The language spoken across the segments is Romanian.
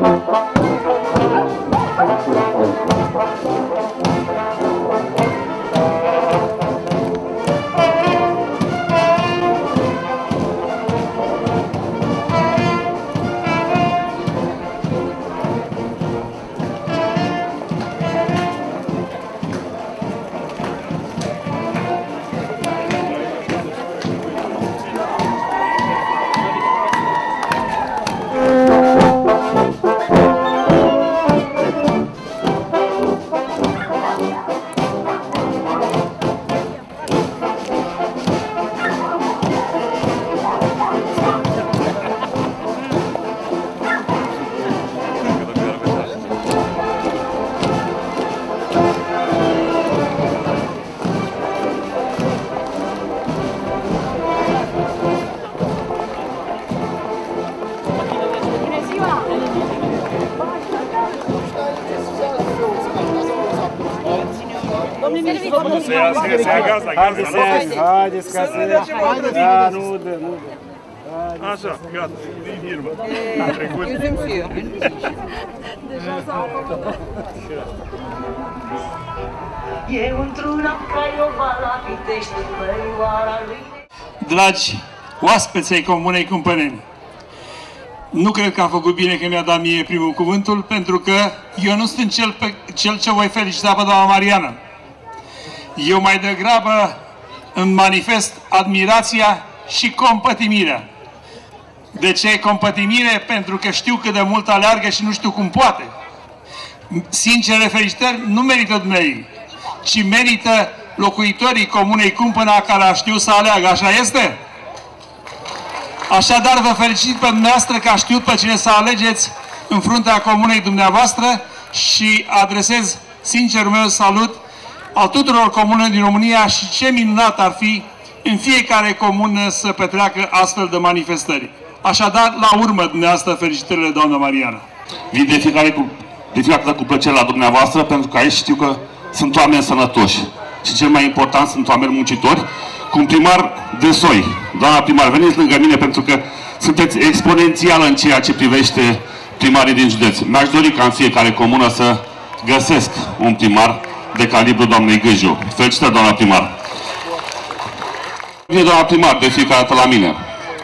Música Să ia, să ia, să ia gazda, Haideți gazda. să ia, haideți ca să ia. Da, nu dă, nu dă. Așa, gata, din firmă. A trecut. Eu într-una Craiova Pitești, mărioara lui Dragi oaspeți ai Comunei Cumpăneni, nu cred că am făcut bine că mi-a dat mie primul cuvântul, pentru că eu nu sunt cel, pe, cel ce voi felicita pe doamna Mariană. Eu mai degrabă îmi manifest admirația și compătimirea. De ce compătimire? Pentru că știu cât de mult aleargă și nu știu cum poate. Sincere felicitări nu merită dumnei, ci merită locuitorii Comunei Cumpăna care știu să aleagă. Așa este? Așadar, vă felicit pe dumneavoastră că a știut pe cine să alegeți în fruntea comunei dumneavoastră și adresez sincerul meu salut al tuturor comunelor din România și ce minunat ar fi în fiecare comună să petreacă astfel de manifestări. Așadar, la urmă dumneavoastră, felicitările, doamnă Mariana. Vin de fiecare, cu, de fiecare dată cu plăcere la dumneavoastră, pentru că aici știu că sunt oameni sănătoși. Și cel mai important sunt oameni muncitori, cu un primar de soi. Doamna primar, veniți lângă mine pentru că sunteți exponențială în ceea ce privește primarii din județ. Mi-aș dori ca în fiecare comună să găsesc un primar de calibru doamnei Gâju. Felicitări, doamna primar! Vine doamna primar de fiecare dată la mine.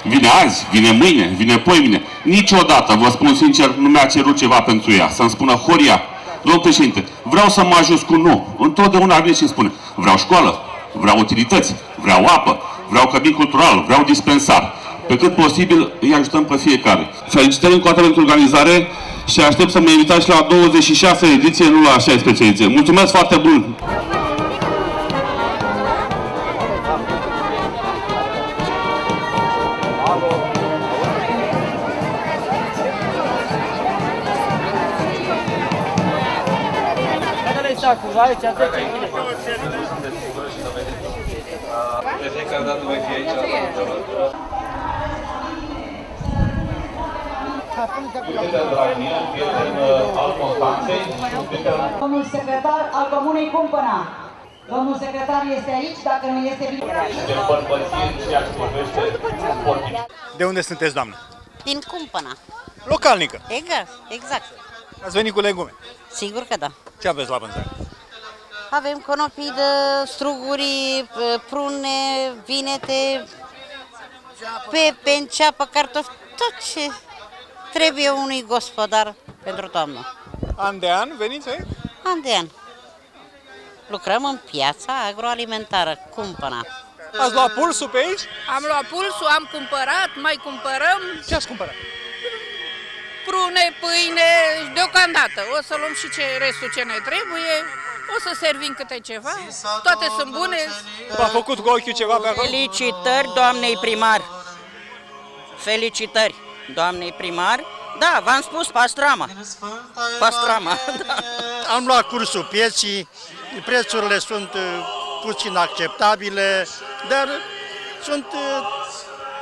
Vine azi, vine mâine, vine poimine. Niciodată, vă spun sincer, nu mi-a cerut ceva pentru ea. Să-mi spună, Horia, domnul președinte, vreau să mă ajut cu nu. Întotdeauna vine și îmi spune, vreau școală, vreau utilități, vreau apă, vreau cabin cultural, vreau dispensar. Pe cât posibil îi ajutăm pe fiecare. Felicitări încă o dată pentru organizare și aștept să mă invitați la 26 ediție, nu la 16 ediție. Mulțumesc foarte mult! De fiecare dată voi fi aici la Prieten de la mine, prieten al Constanței și un prieten Domnul secretar al Comunei Cumpăna. Domnul secretar este aici, dacă nu este bine. de bărbăție în ceea ce privește sportiv. De unde sunteți, doamnă? Din cumpăna. Localnică. Exact, exact. Ați venit cu legume. Sigur că da. Ce aveți la vânzare? Avem conopii de struguri, prune, vinete, pepe, înceapă, cartofi, tot ce trebuie unui gospodar pentru toamnă. An de an veniți aici? An de an. Lucrăm în piața agroalimentară, cumpăna. Ați luat pulsul pe aici? Am luat pulsul, am cumpărat, mai cumpărăm Ce ați cumpărat? prune, pâine, deocamdată. O să luăm și ce restul ce ne trebuie, o să servim câte ceva, toate sunt bune. V-a făcut cu ochiul ceva pe acolo? Felicitări doamnei primar! Felicitări doamnei primar! Da, v-am spus pastrama. Pastrama, da. Am luat cursul pieții, prețurile sunt uh, puțin acceptabile, dar sunt uh,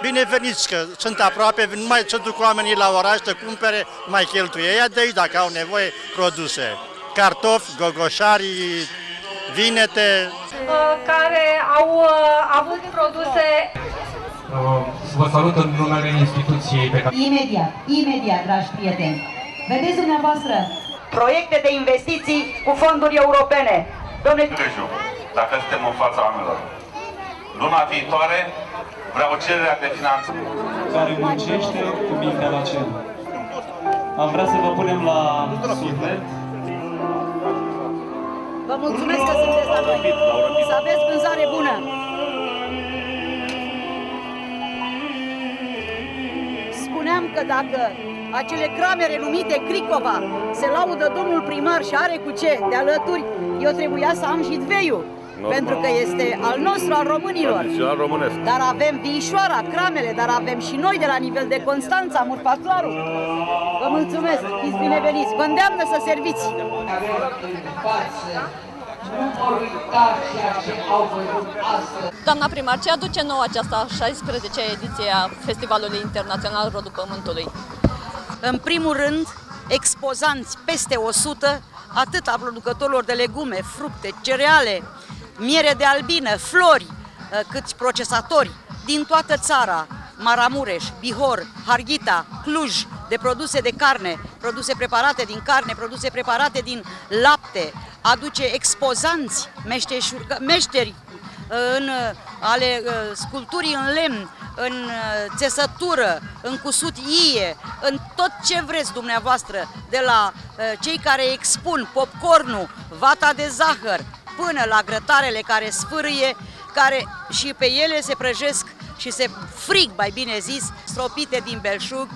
bineveniți că sunt aproape, nu mai se duc oamenii la oraș să cumpere, mai cheltuie ea de aici dacă au nevoie produse. Cartofi, gogoșari, vinete, care au avut produse Vă salut în numele instituției pe care Imediat, imediat, dragi prieteni. Vedeți dumneavoastră, proiecte de investiții cu fonduri europene. Domnule... Greju, dacă suntem în fața oamenilor. Luna viitoare vreau cererea de finanțare. care muncește cu mintea la cer. Am vrea să vă punem la suflet Vă mulțumesc că sunteți la noi. Să aveți vânzare bună. Spuneam că dacă acele cramere numite Cricova se laudă domnul primar și are cu ce de alături, eu trebuia să am și dveiul. Normal. Pentru că este al nostru, al românilor. Tradițional românesc. Dar avem Viișoara, Cramele, dar avem și noi de la nivel de Constanța, Murfatlarul. Vă mulțumesc, fiți bineveniți. Vă îndeamnă să serviți. Nu vor uita ceea ce au văzut astăzi. Doamna primar, ce aduce nou această 16-a ediție a Festivalului Internațional Rodul Pământului? În primul rând, expozanți peste 100, atât a producătorilor de legume, fructe, cereale, miere de albină, flori, uh, cât și procesatori din toată țara, Maramureș, Bihor, Harghita, Cluj, de produse de carne, produse preparate din carne, produse preparate din lapte, aduce expozanți, meșteșuri- meșteri uh, în, uh, ale uh, sculpturii în lemn, în uh, țesătură, în cusut ie, în tot ce vreți dumneavoastră, de la uh, cei care expun popcornul, vata de zahăr, până la grătarele care sfârâie, care și pe ele se prăjesc și se frig, mai bine zis, stropite din belșug,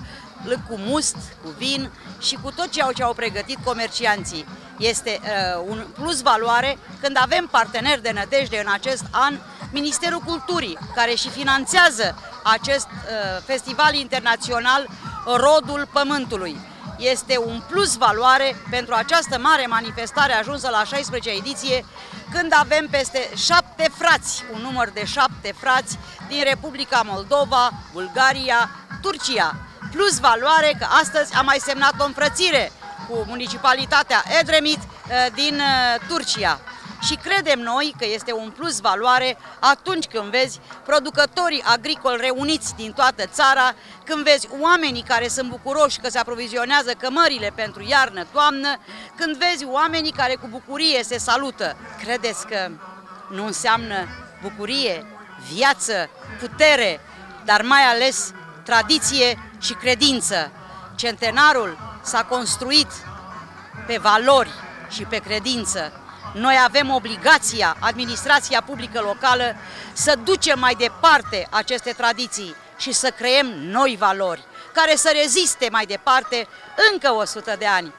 cu must, cu vin și cu tot ceea ce au pregătit comercianții. Este uh, un plus valoare când avem parteneri de nădejde în acest an, Ministerul Culturii, care și finanțează acest uh, festival internațional Rodul Pământului. Este un plus valoare pentru această mare manifestare ajunsă la 16 ediție, când avem peste șapte frați, un număr de șapte frați din Republica Moldova, Bulgaria, Turcia. Plus valoare că astăzi am mai semnat o înfrățire cu municipalitatea Edremit eh, din eh, Turcia. Și credem noi că este un plus valoare atunci când vezi producătorii agricoli reuniți din toată țara, când vezi oamenii care sunt bucuroși că se aprovizionează cămările pentru iarnă-toamnă, când vezi oamenii care cu bucurie se salută. Credeți că nu înseamnă bucurie, viață, putere, dar mai ales tradiție și credință. Centenarul s-a construit pe valori și pe credință. Noi avem obligația, administrația publică locală, să ducem mai departe aceste tradiții și să creăm noi valori, care să reziste mai departe încă 100 de ani.